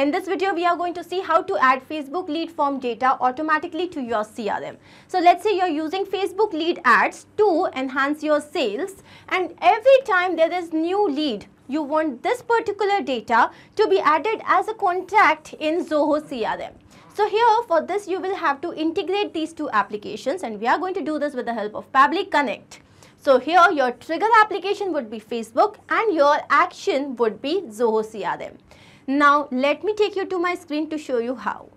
In this video, we are going to see how to add Facebook lead form data automatically to your CRM. So let's say you're using Facebook lead ads to enhance your sales and every time there is new lead, you want this particular data to be added as a contact in Zoho CRM. So here for this you will have to integrate these two applications and we are going to do this with the help of Pabbly Connect. So here your trigger application would be Facebook and your action would be Zoho CRM. Now let me take you to my screen to show you how.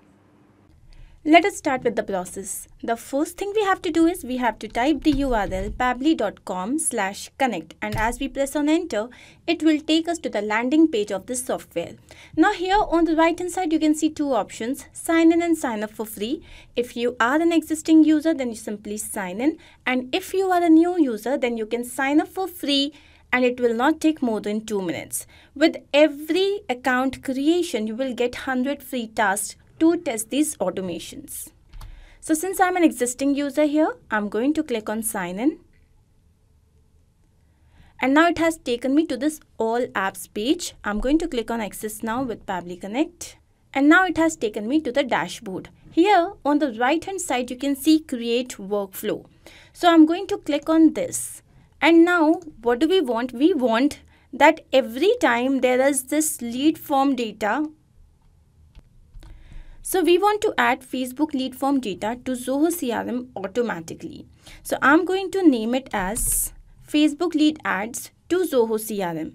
Let us start with the process. The first thing we have to do is we have to type the URL pabbly.com slash connect and as we press on enter, it will take us to the landing page of this software. Now here on the right hand side you can see two options, sign in and sign up for free. If you are an existing user then you simply sign in and if you are a new user then you can sign up for free and it will not take more than 2 minutes. With every account creation, you will get 100 free tasks to test these automations. So since I'm an existing user here, I'm going to click on sign in. And now it has taken me to this all apps page. I'm going to click on access now with Pabbly Connect. And now it has taken me to the dashboard. Here on the right hand side, you can see create workflow. So I'm going to click on this. And now what do we want? We want that every time there is this lead form data so we want to add Facebook lead form data to Zoho CRM automatically. So I'm going to name it as Facebook lead ads to Zoho CRM.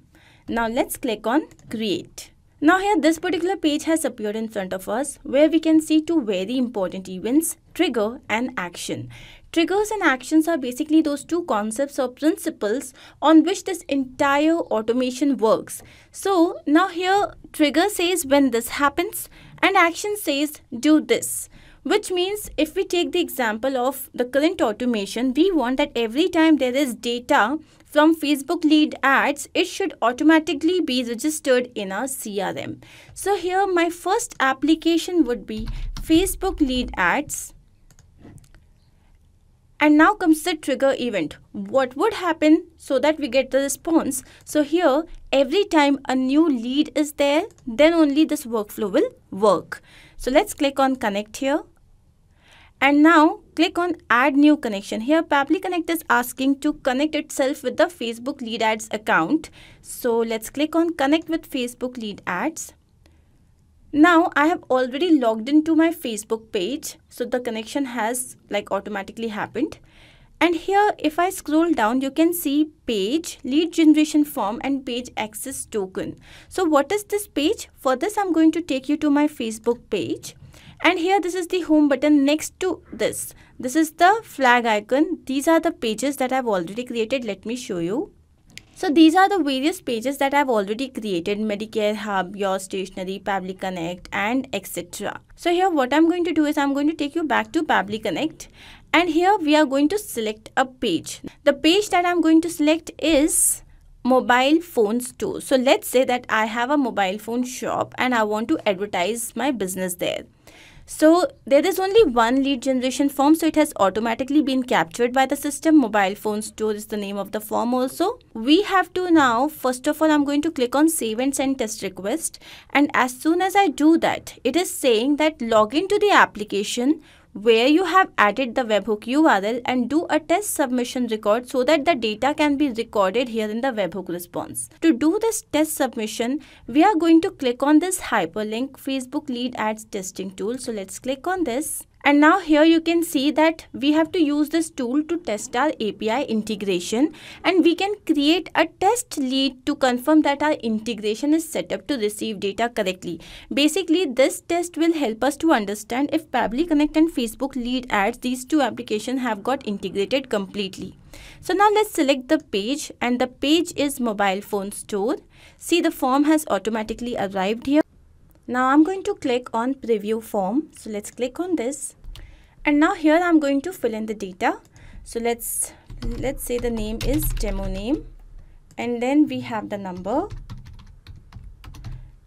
Now let's click on create. Now here this particular page has appeared in front of us where we can see two very important events, trigger and action. Triggers and actions are basically those two concepts or principles on which this entire automation works. So now here trigger says when this happens and action says do this which means if we take the example of the current automation we want that every time there is data from Facebook lead ads it should automatically be registered in our CRM so here my first application would be Facebook lead ads and now comes the trigger event. What would happen so that we get the response? So here, every time a new lead is there, then only this workflow will work. So let's click on connect here. And now click on add new connection. Here Pabbly Connect is asking to connect itself with the Facebook lead ads account. So let's click on connect with Facebook lead ads. Now I have already logged into my Facebook page. So the connection has like automatically happened. And here if I scroll down you can see page, lead generation form and page access token. So what is this page? For this I'm going to take you to my Facebook page. And here this is the home button next to this. This is the flag icon. These are the pages that I've already created. Let me show you. So these are the various pages that I've already created Medicare Hub, Your Stationery, Pabbly Connect and etc. So here what I'm going to do is I'm going to take you back to Pabbly Connect and here we are going to select a page. The page that I'm going to select is mobile phone store. So let's say that I have a mobile phone shop and I want to advertise my business there. So there is only one lead generation form so it has automatically been captured by the system. Mobile phone store is the name of the form also. We have to now first of all I'm going to click on save and send test request and as soon as I do that it is saying that log into the application where you have added the webhook URL and do a test submission record so that the data can be recorded here in the webhook response. To do this test submission, we are going to click on this hyperlink Facebook lead ads testing tool. So let's click on this and now here you can see that we have to use this tool to test our API integration and we can create a test lead to confirm that our integration is set up to receive data correctly. Basically this test will help us to understand if Pabbly Connect and Facebook lead ads these two applications have got integrated completely. So now let's select the page and the page is mobile phone store. See the form has automatically arrived here. Now I'm going to click on preview form. So let's click on this and now here I'm going to fill in the data. So let's let's say the name is demo name. And then we have the number.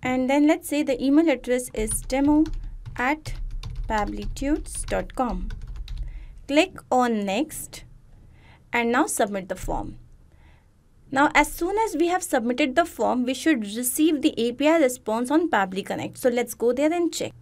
And then let's say the email address is demo at pabblytudes.com click on next. And now submit the form. Now, as soon as we have submitted the form, we should receive the API response on Pabbly Connect. So let's go there and check.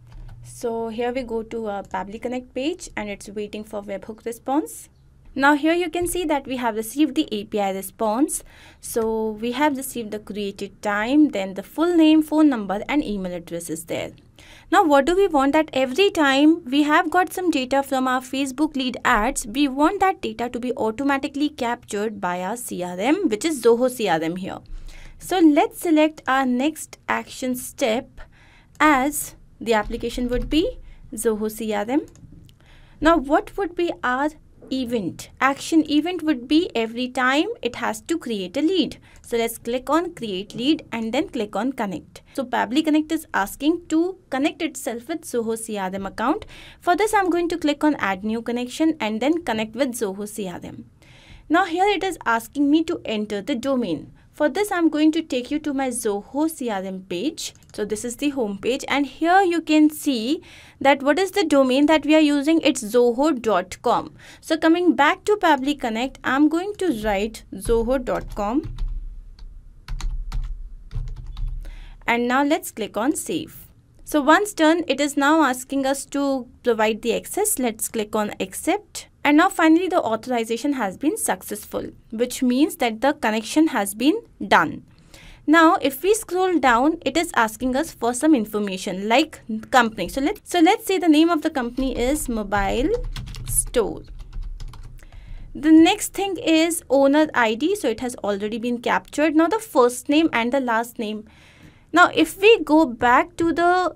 So here we go to uh, a Pabbly Connect page and it's waiting for webhook response. Now here you can see that we have received the API response. So we have received the created time, then the full name, phone number and email address is there. Now what do we want that every time we have got some data from our Facebook lead ads, we want that data to be automatically captured by our CRM which is Zoho CRM here. So let's select our next action step as the application would be Zoho CRM. Now what would be our event? Action event would be every time it has to create a lead. So let's click on create lead and then click on connect. So Pabbly Connect is asking to connect itself with Zoho CRM account. For this I'm going to click on add new connection and then connect with Zoho CRM now here it is asking me to enter the domain for this, I'm going to take you to my Zoho CRM page. So this is the home page and here you can see that what is the domain that we are using? It's zoho.com. So coming back to Pabbly Connect, I'm going to write zoho.com. And now let's click on save. So once done, it is now asking us to provide the access. Let's click on accept. And now finally the authorization has been successful, which means that the connection has been done. Now, if we scroll down, it is asking us for some information like company. So let's so let's say the name of the company is Mobile Store. The next thing is owner ID. So it has already been captured. Now the first name and the last name. Now if we go back to the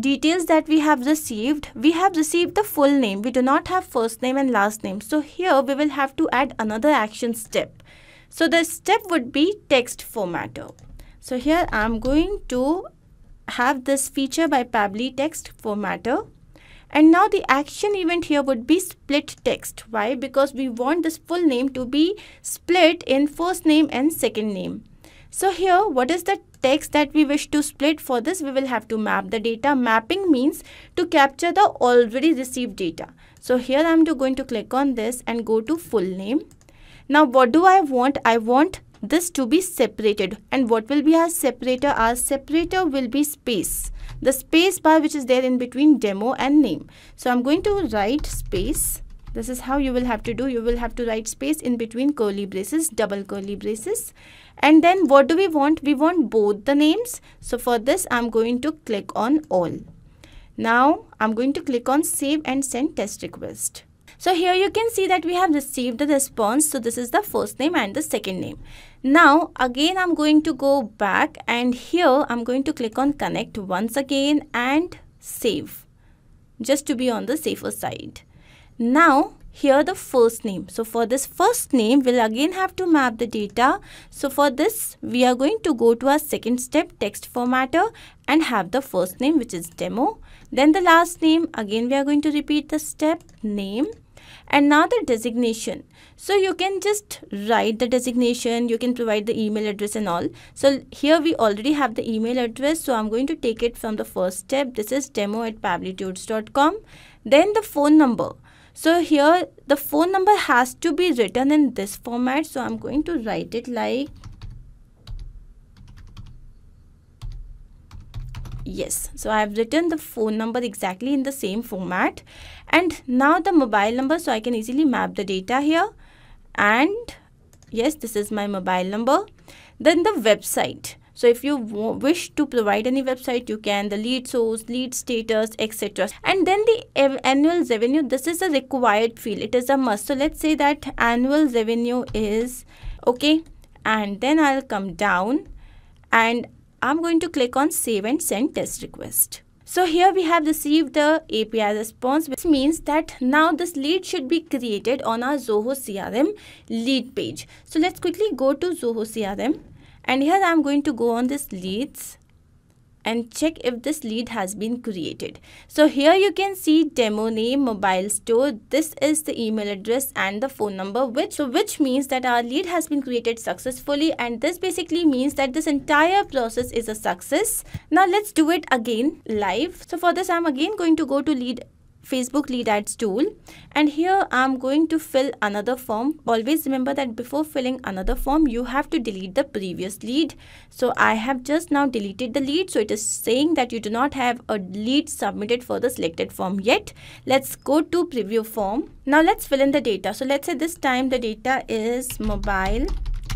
details that we have received, we have received the full name. We do not have first name and last name. So here we will have to add another action step. So the step would be text formatter. So here I am going to have this feature by Pabbly text formatter. And now the action event here would be split text. Why? Because we want this full name to be split in first name and second name. So here, what is the text that we wish to split? For this, we will have to map the data. Mapping means to capture the already received data. So here I'm going to click on this and go to full name. Now, what do I want? I want this to be separated. And what will be our separator? Our separator will be space. The space bar which is there in between demo and name. So I'm going to write space this is how you will have to do. You will have to write space in between curly braces double curly braces. And then what do we want? We want both the names. So for this i'm going to click on all. Now i'm going to click on save and send test request. So here you can see that we have received the response. So this is the first name and the second name. Now again i'm going to go back and here i'm going to click on connect once again and save. Just to be on the safer side now here the first name. So for this first name, we'll again have to map the data. So for this, we are going to go to our second step text formatter and have the first name which is demo. Then the last name, again we are going to repeat the step name. And now the designation. So you can just write the designation. You can provide the email address and all. So here we already have the email address. So i'm going to take it from the first step. This is demo at pabblytudes.com then the phone number so here the phone number has to be written in this format. So I'm going to write it like yes. So i have written the phone number exactly in the same format. And now the mobile number so i can easily map the data here. And yes this is my mobile number. Then the website so if you wish to provide any website, you can, the lead source, lead status, etc. And then the annual revenue, this is a required field. It is a must. So let's say that annual revenue is okay. And then I'll come down and I'm going to click on save and send test request. So here we have received the API response which means that now this lead should be created on our Zoho CRM lead page. So let's quickly go to Zoho CRM and here I'm going to go on this leads and check if this lead has been created. So here you can see demo name, mobile store. This is the email address and the phone number which so which means that our lead has been created successfully and this basically means that this entire process is a success. Now let's do it again live. So for this I'm again going to go to lead Facebook lead ads tool and here I'm going to fill another form. Always remember that before filling another form you have to delete the previous lead. So I have just now deleted the lead so it is saying that you do not have a lead submitted for the selected form yet. Let's go to preview form. Now let's fill in the data. So let's say this time the data is mobile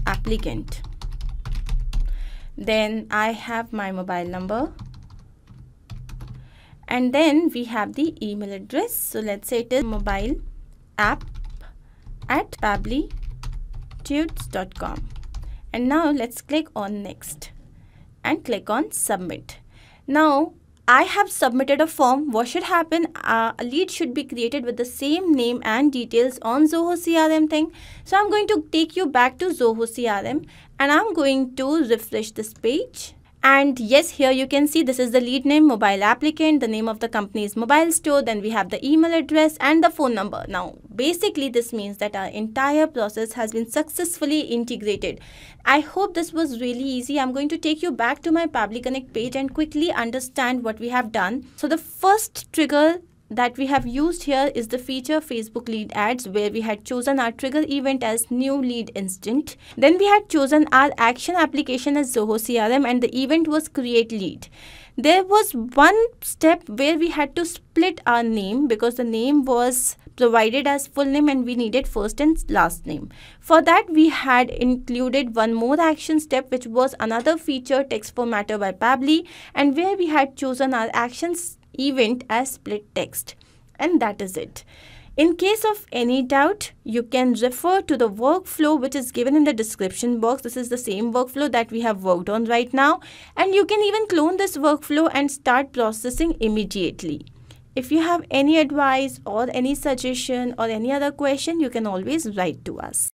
applicant. Then I have my mobile number and then we have the email address so let's say it is mobile app at pabblytudes.com and now let's click on next and click on submit now I have submitted a form. What should happen? Uh, a lead should be created with the same name and details on Zoho CRM thing. So I'm going to take you back to Zoho CRM and I'm going to refresh this page and yes, here you can see this is the lead name, mobile applicant, the name of the company's mobile store, then we have the email address and the phone number. Now, basically this means that our entire process has been successfully integrated. I hope this was really easy. I'm going to take you back to my Pabbly Connect page and quickly understand what we have done. So the first trigger that we have used here is the feature Facebook lead ads where we had chosen our trigger event as new lead instant. Then we had chosen our action application as Zoho CRM and the event was create lead. There was one step where we had to split our name because the name was provided as full name and we needed first and last name. For that we had included one more action step which was another feature text formatter by Pabbly and where we had chosen our actions event as split text. And that is it. In case of any doubt, you can refer to the workflow which is given in the description box. This is the same workflow that we have worked on right now. And you can even clone this workflow and start processing immediately. If you have any advice or any suggestion or any other question, you can always write to us.